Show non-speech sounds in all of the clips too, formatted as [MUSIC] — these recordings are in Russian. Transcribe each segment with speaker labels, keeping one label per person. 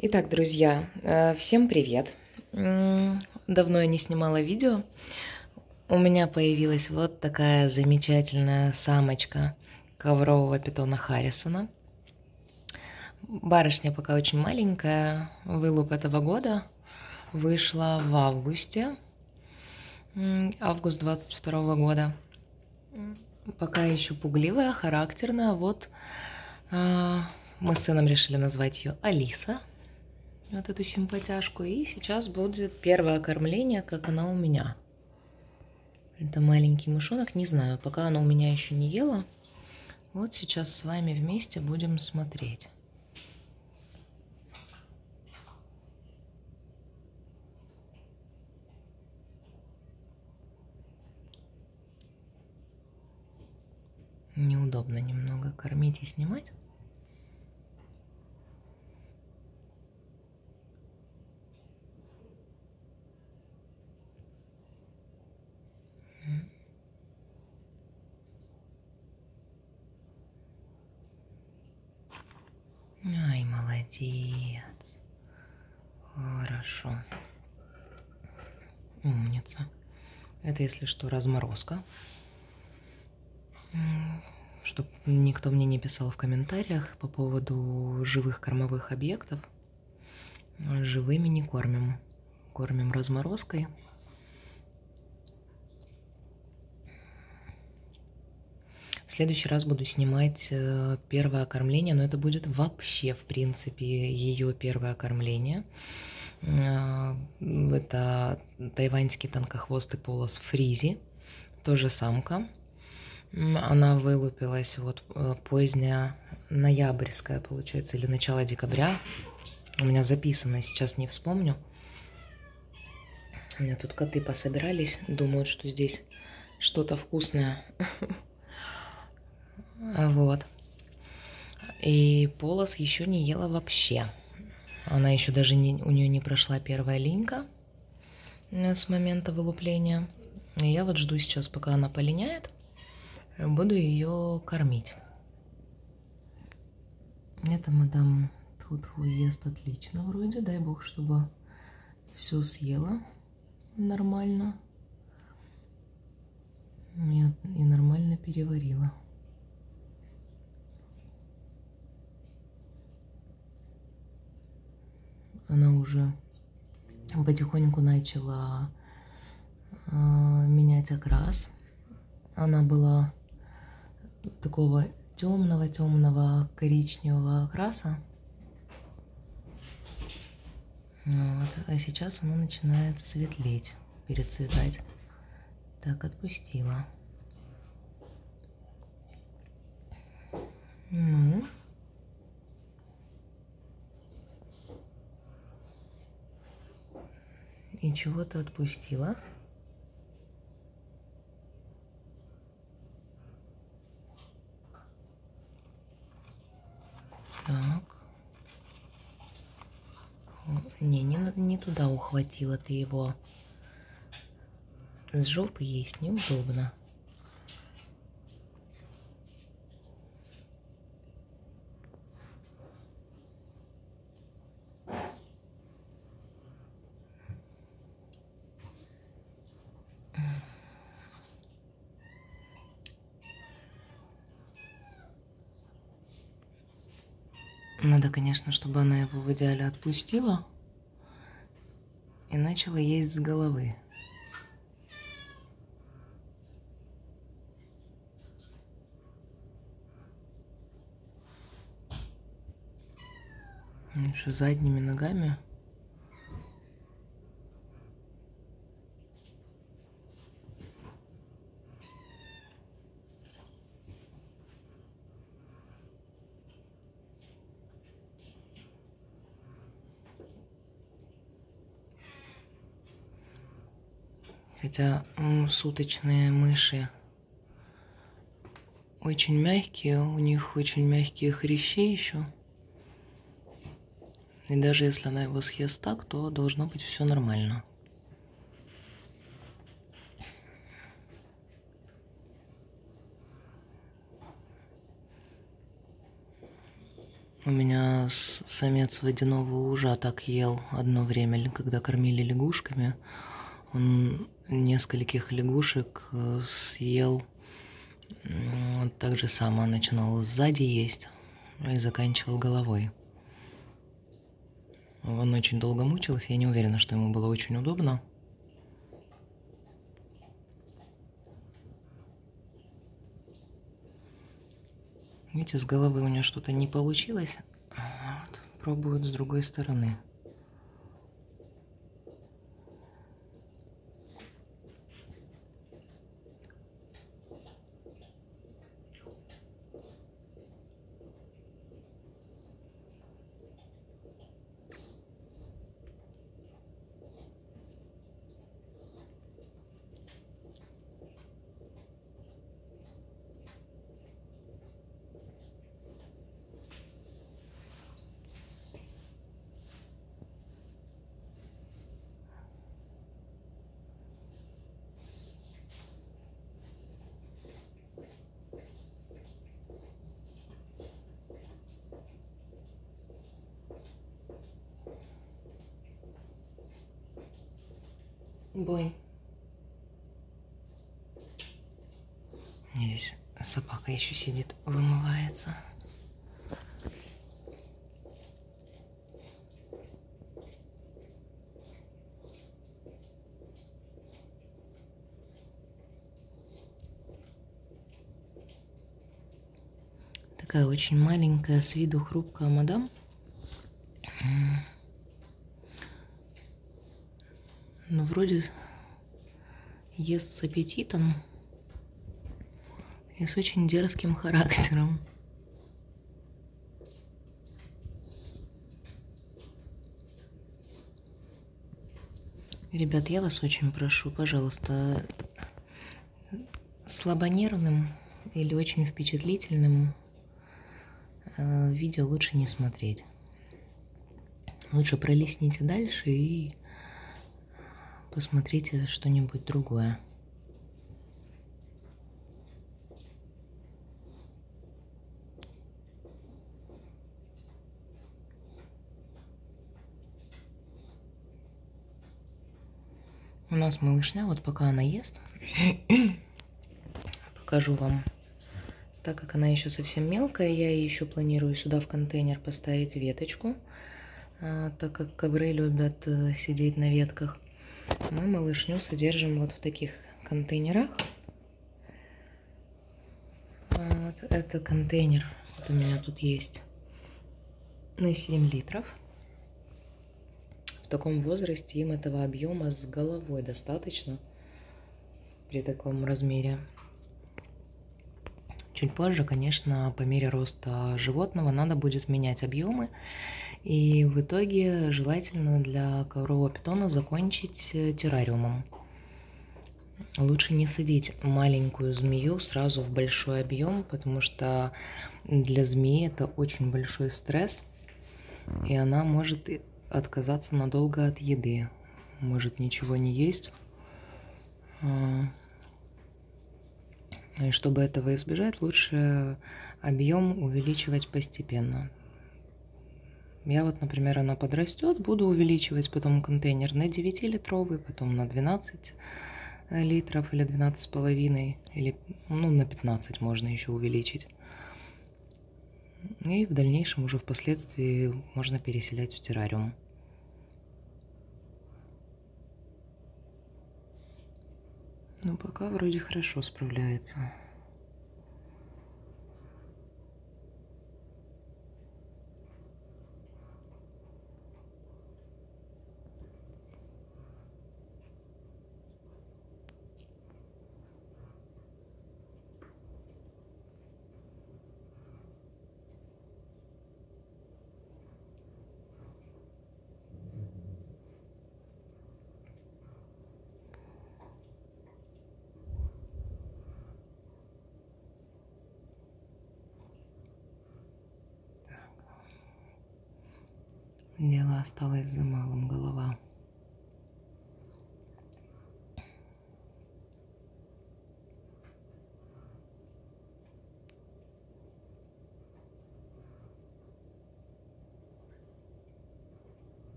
Speaker 1: Итак, друзья, э, всем привет! Давно я не снимала видео. У меня появилась вот такая замечательная самочка коврового питона Харрисона. Барышня пока очень маленькая, вылуп этого года. Вышла в августе, август 22 года. Пока еще пугливая, характерная. Вот э, мы с сыном решили назвать ее Алиса вот эту симпатяшку. И сейчас будет первое кормление, как она у меня. Это маленький мышонок, не знаю, пока она у меня еще не ела. Вот сейчас с вами вместе будем смотреть. Неудобно немного кормить и снимать. Молодец. Хорошо. Умница. Это, если что, разморозка. Чтобы никто мне не писал в комментариях по поводу живых кормовых объектов. Живыми не кормим. Кормим разморозкой. Следующий раз буду снимать э, первое кормление, но это будет вообще, в принципе, ее первое кормление. Э, это тайваньский тонкохвостый полос Фризи, тоже самка. Она вылупилась вот э, поздняя ноябрьская, получается, или начало декабря. У меня записано, сейчас не вспомню. У меня тут коты пособирались, думают, что здесь что-то вкусное. [LAUGHS] Вот. И полос еще не ела вообще. Она еще даже не, у нее не прошла первая линька э, с момента вылупления. И я вот жду сейчас, пока она полиняет. Буду ее кормить. Это мадам тут ест отлично вроде. Дай бог, чтобы все съела нормально. И нормально переварила. Она уже потихоньку начала э, менять окрас. Она была такого темного-темного коричневого окраса. Вот. А сейчас она начинает светлеть, перецветать. Так, отпустила. Ну, и чего-то отпустила. Так. Не, не, не туда ухватила ты его. С жопы есть неудобно. Надо, конечно, чтобы она его в идеале отпустила и начала есть с головы. Еще задними ногами Хотя суточные мыши очень мягкие, у них очень мягкие хрящи еще. И даже если она его съест так, то должно быть все нормально. У меня самец водяного ужа так ел одно время, когда кормили лягушками. Он нескольких лягушек э, съел. Так же само начинал сзади есть и заканчивал головой. Он очень долго мучился, я не уверена, что ему было очень удобно. Видите, с головы у него что-то не получилось. Вот, пробуют с другой стороны. Бой. Здесь собака еще сидит, вымывается. Такая очень маленькая, с виду хрупкая мадам. Ну, вроде ест с аппетитом и с очень дерзким характером. Ребят, я вас очень прошу, пожалуйста, слабонервным или очень впечатлительным э, видео лучше не смотреть. Лучше пролистните дальше и посмотрите что-нибудь другое. У нас малышня, вот пока она ест, [COUGHS] покажу вам. Так как она еще совсем мелкая, я еще планирую сюда в контейнер поставить веточку, а, так как ковры любят э, сидеть на ветках. Мы малышню содержим вот в таких контейнерах. Вот это контейнер. Вот у меня тут есть на 7 литров. В таком возрасте им этого объема с головой достаточно при таком размере. Чуть позже, конечно, по мере роста животного надо будет менять объемы и в итоге желательно для коврового питона закончить э, террариумом. Лучше не садить маленькую змею сразу в большой объем, потому что для змеи это очень большой стресс, и она может отказаться надолго от еды, может ничего не есть. А, и чтобы этого избежать, лучше объем увеличивать постепенно. Я вот, например, она подрастет, буду увеличивать потом контейнер на 9-литровый, потом на 12 э, литров или 12,5, или ну, на 15 можно еще увеличить. И в дальнейшем уже впоследствии можно переселять в террариум. Ну, пока вроде хорошо справляется. Дело осталось за малым голова.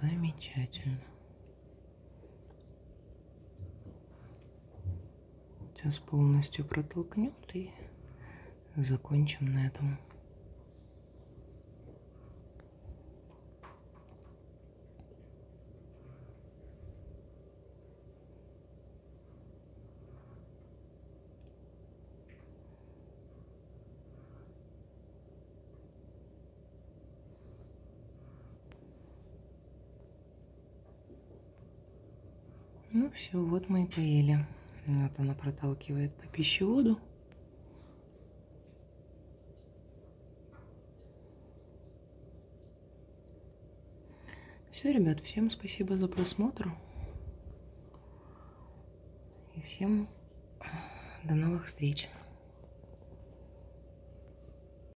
Speaker 1: Замечательно. Сейчас полностью протолкнет и закончим на этом. Ну все, вот мы и поели. Вот она проталкивает по пищеводу. Все, ребят, всем спасибо за просмотр. И всем до новых встреч.